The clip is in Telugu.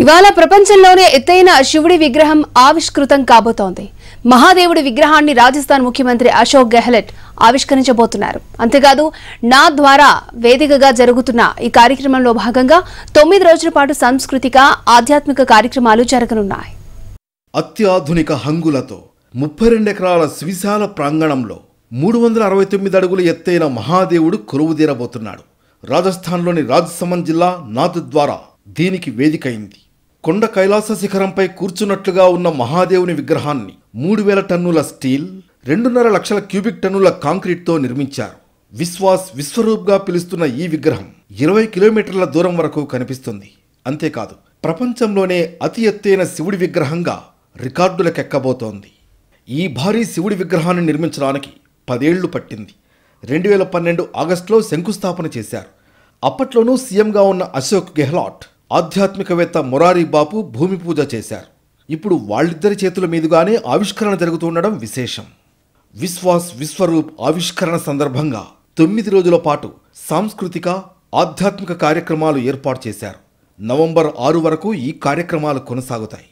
ఇవాళ ప్రపంచంలోనే ఎత్తైన శివుడి విగ్రహం ఆవిష్కృతం కాబోతోంది. మహాదేవుడి విగ్రహాన్ని రాజస్థాన్ ముఖ్యమంత్రి అశోక్ గెహ్లెట్ ఆవిష్కరించబోతున్నారు. అంతేకాదు నా ద్వారా వేదికగా జరుగుతున్న ఈ కార్యక్రమంలో భాగంగా తొమ్మిది రోజుల పాటు సాంస్కృతిక ఆధ్యాత్మిక కార్యక్రమాలు జరగనున్నాయి. అత్యాధునిక హంగులతో ముప్పై రెండు ఎకరాల సువిశాల ప్రాంగణంలో మూడు వందల అరవై తొమ్మిది అడుగుల ఎత్తైన మహాదేవుడు కొలువుదీరబోతున్నాడు రాజస్థాన్లోని రాజసమన్ జిల్లా నాథ్ ద్వారా దీనికి వేదికైంది. కొండ కైలాస శిఖరంపై కూర్చున్నట్లుగా ఉన్న మహాదేవుని విగ్రహాన్ని మూడు వేల టన్నుల స్టీల్ రెండున్నర లక్షల క్యూబిక్ టన్నుల కాంక్రీట్తో నిర్మించారు. విశ్వాస్ విశ్వరూప్గా పిలుస్తున్న ఈ విగ్రహం ఇరవై కిలోమీటర్ల దూరం వరకు కనిపిస్తుంది. అంతేకాదు ప్రపంచంలోనే అతి ఎత్తైన శివుడి విగ్రహంగా రికార్డులకెక్కబోతోంది. ఈ భారీ శివుడి విగ్రహాన్ని నిర్మించడానికి పదేళ్ళు పట్టింది. రెండు వేల పన్నెండు ఆగస్టులో శంకుస్థాపన చేశారు. అప్పట్లోనూ సీఎంగా ఉన్న అశోక్ గెహ్లాట్ ఆధ్యాత్మికవేత్త మొరారి బాపు భూమి పూజ చేశారు. ఇప్పుడు వాళ్ళిద్దరి చేతుల మీదుగానే ఆవిష్కరణ జరుగుతుండడం విశేషం. విశ్వాస్ విశ్వరూప్ ఆవిష్కరణ సందర్భంగా తొమ్మిది రోజుల పాటు సాంస్కృతిక ఆధ్యాత్మిక కార్యక్రమాలు ఏర్పాటు చేశారు. నవంబర్ ఆరు వరకు ఈ కార్యక్రమాలు కొనసాగుతాయి.